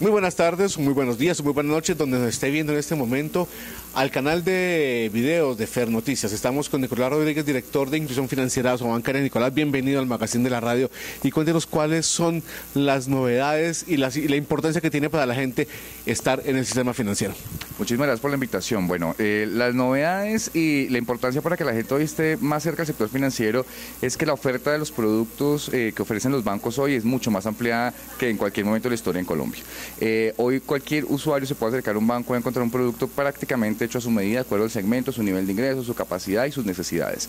Muy buenas tardes, muy buenos días, muy buenas noches, donde nos esté viendo en este momento al canal de videos de Fer Noticias. Estamos con Nicolás Rodríguez, director de Inclusión Financiera de Bancaria. Nicolás, bienvenido al magazine de la radio y cuéntenos cuáles son las novedades y la, importancia que tiene para la gente estar en el sistema financiero. Muchísimas gracias por la invitación. Bueno, eh, las novedades y la importancia para que la gente hoy esté más cerca del sector financiero es que la oferta de los productos eh, que ofrecen los bancos hoy es mucho más ampliada que en cualquier momento de la historia en Colombia. Eh, hoy cualquier usuario se puede acercar a un banco y encontrar un producto prácticamente hecho a su medida, de acuerdo al segmento, su nivel de ingresos, su capacidad y sus necesidades.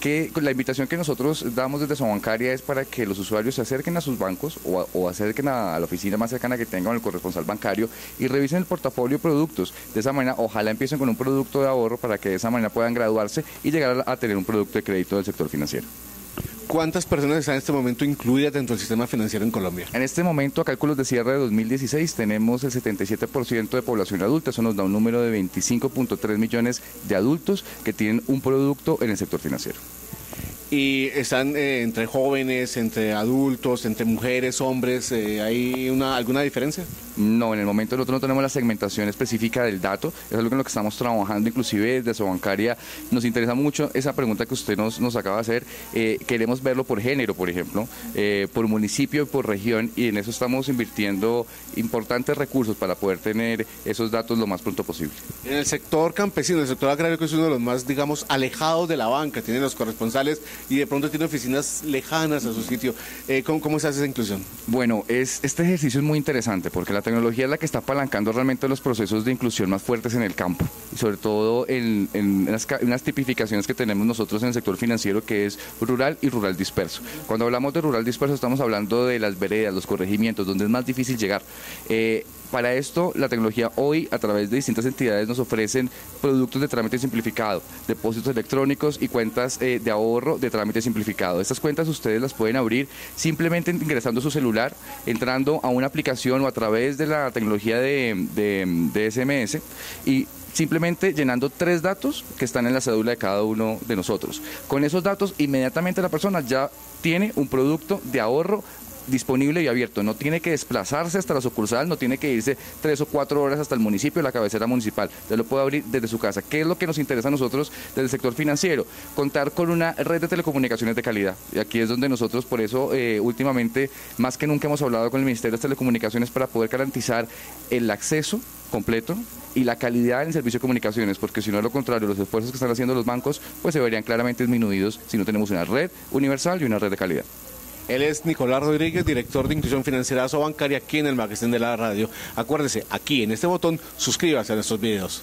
Que la invitación que nosotros damos desde su bancaria es para que los usuarios se acerquen a sus bancos o, o acerquen a, la oficina más cercana que tengan, el corresponsal bancario, y revisen el portafolio de productos. De esa manera, ojalá empiecen con un producto de ahorro para que de esa manera puedan graduarse y llegar a tener un producto de crédito del sector financiero. ¿Cuántas personas están en este momento incluidas dentro del sistema financiero en Colombia? En este momento, a cálculos de cierre de 2016, tenemos el 77% de población adulta. Eso nos da un número de 25.3 millones de adultos que tienen un producto en el sector financiero y están eh, entre jóvenes, entre adultos, entre mujeres, hombres, eh, ¿hay una, alguna diferencia? No, en el momento nosotros no tenemos la segmentación específica del dato, es algo en lo que estamos trabajando, inclusive desde su bancaria nos interesa mucho esa pregunta que usted nos, nos acaba de hacer, eh, queremos verlo por género, por ejemplo, por municipio y por región, y en eso estamos invirtiendo importantes recursos para poder tener esos datos lo más pronto posible. En el sector campesino, el sector agrario, que es uno de los más, digamos, alejados de la banca, tienen los corresponsales y de pronto tiene oficinas lejanas a su sitio. Eh, ¿cómo, se hace esa inclusión? Bueno, es, este ejercicio es muy interesante porque la tecnología es la que está apalancando realmente los procesos de inclusión más fuertes en el campo y sobre todo en, unas, tipificaciones que tenemos nosotros en el sector financiero que es rural y rural disperso. Cuando hablamos de rural disperso estamos hablando de las veredas, los corregimientos, donde es más difícil llegar. Eh, para esto, la tecnología hoy, a través de distintas entidades, nos ofrecen productos de trámite simplificado, depósitos electrónicos y cuentas eh, de ahorro de trámite simplificado. Estas cuentas ustedes las pueden abrir simplemente ingresando su celular, entrando a una aplicación o a través de la tecnología de, de SMS y simplemente llenando tres datos que están en la cédula de cada uno de nosotros. Con esos datos, inmediatamente la persona ya tiene un producto de ahorro disponible y abierto. No tiene que desplazarse hasta la sucursal, no tiene que irse tres o cuatro horas hasta el municipio, la cabecera municipal. Usted lo puede abrir desde su casa. ¿Qué es lo que nos interesa a nosotros desde el sector financiero? Contar con una red de telecomunicaciones de calidad. Y aquí es donde nosotros, por eso, eh, últimamente, más que nunca hemos hablado con el Ministerio de Telecomunicaciones para poder garantizar el acceso completo y la calidad en servicio de comunicaciones, porque si no, lo contrario, los esfuerzos que están haciendo los bancos, pues se verían claramente disminuidos si no tenemos una red universal y una red de calidad. Él es Nicolás Rodríguez, director de Inclusión Financiera Bancaria aquí en el Magazine de la Radio. Acuérdese, aquí en este botón, suscríbase a nuestros videos.